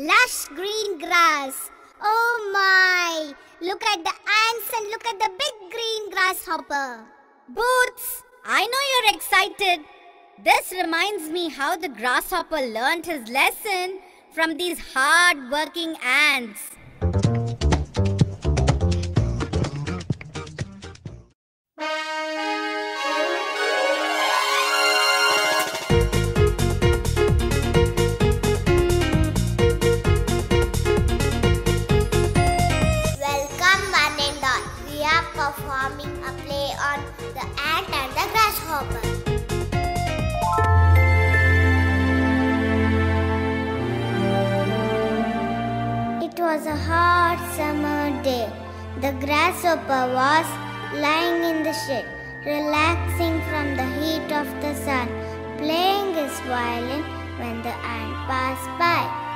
lush green grass. Oh my! Look at the ants and look at the big green grasshopper. Boots, I know you're excited. This reminds me how the grasshopper learned his lesson from these hard working ants. Grasshopper. It was a hot summer day. The grasshopper was lying in the shade, relaxing from the heat of the sun, playing his violin when the ant passed by.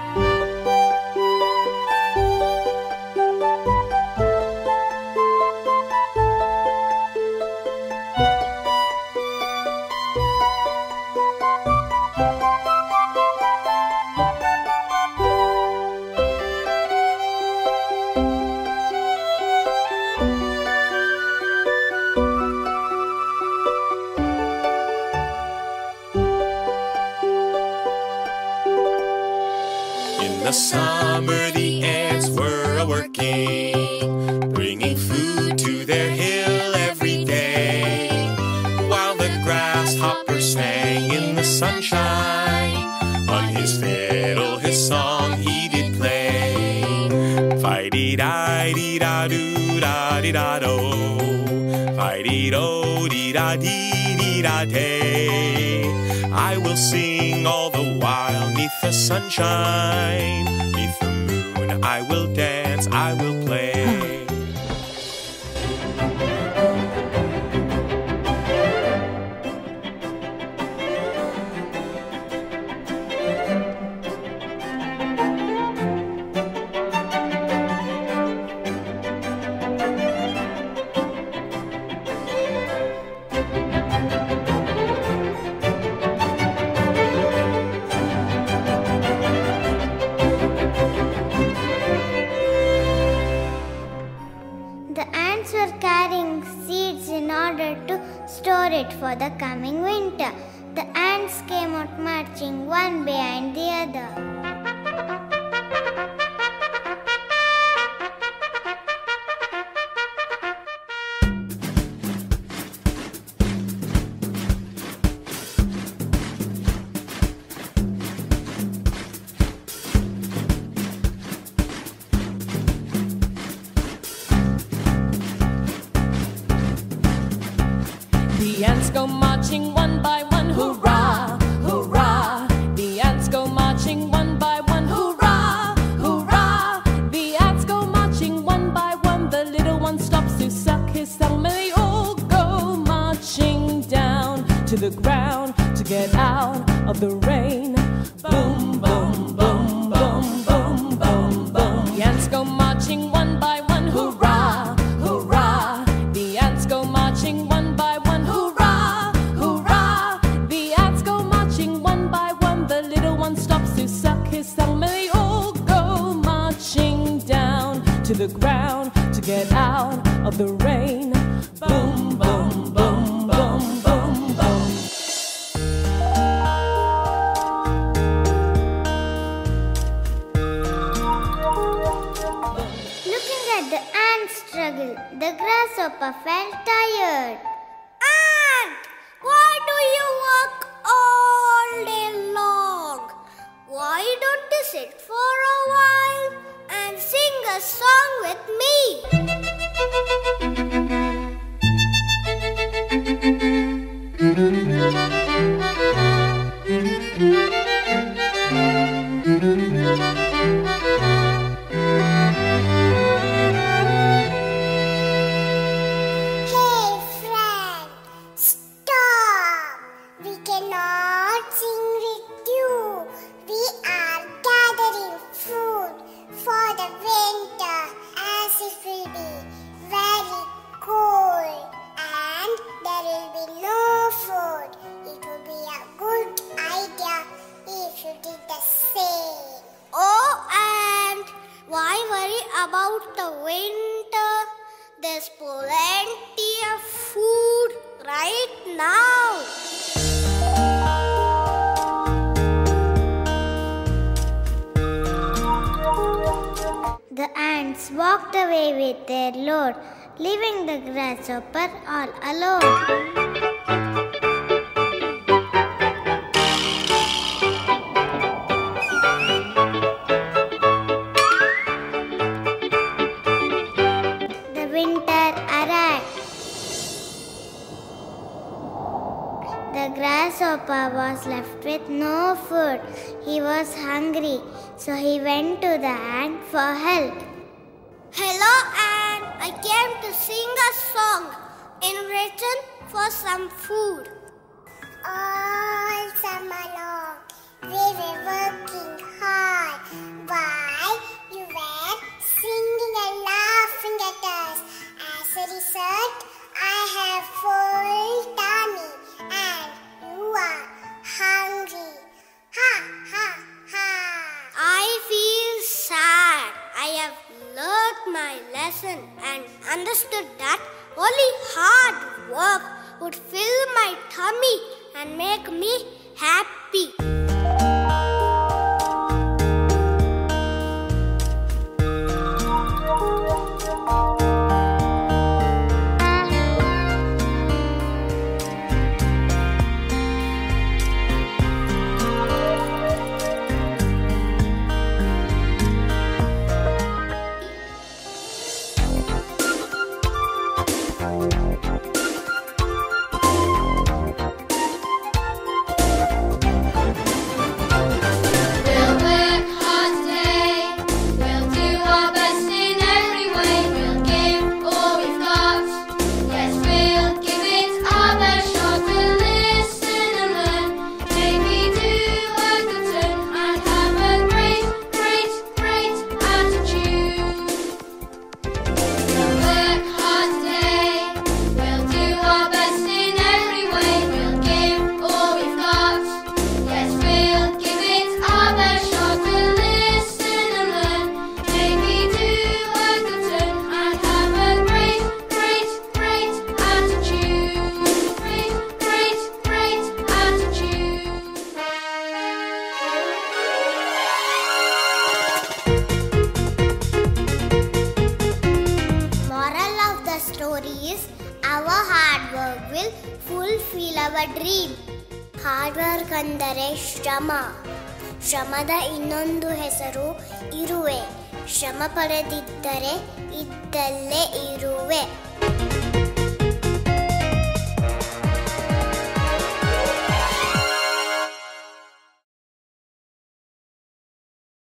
Summer, the ants were a working, bringing food to their hill every day. While the grasshopper sang in the sunshine, on his fiddle his song he did play. Fi dee da dee da do da dee da do, fi dee do dee da dee dee da day. I will sing all the neath the sunshine, neath the moon. I will dance, I will play. For the coming winter. The ants came out marching one behind the other. To the ground to get out of the rain. Boom, boom, boom, boom, boom, boom. Looking at the ant struggle, the grasshopper felt tired. Ant, why do you work all day long? Why don't you sit for a while and sing a song with me? About the winter. There's plenty of food right now. The ants walked away with their load, leaving the grasshopper all alone. Grasshopper was left with no food. He was hungry, so he went to the ant for help. Hello, ant. I came to sing a song in return for some food. All summer long, we were working and make me happy. Our dream hard work ಅಂದರೆ ಶ್ರಮ. ಶ್ರಮದ ಇನ್ನೊಂದು ಹೆಸರು ಇರುವೆ. ಶ್ರಮ ಪಡೆದಿದ್ದರೆ ಇದ್ದಲ್ಲೇ ಇರುವೆ.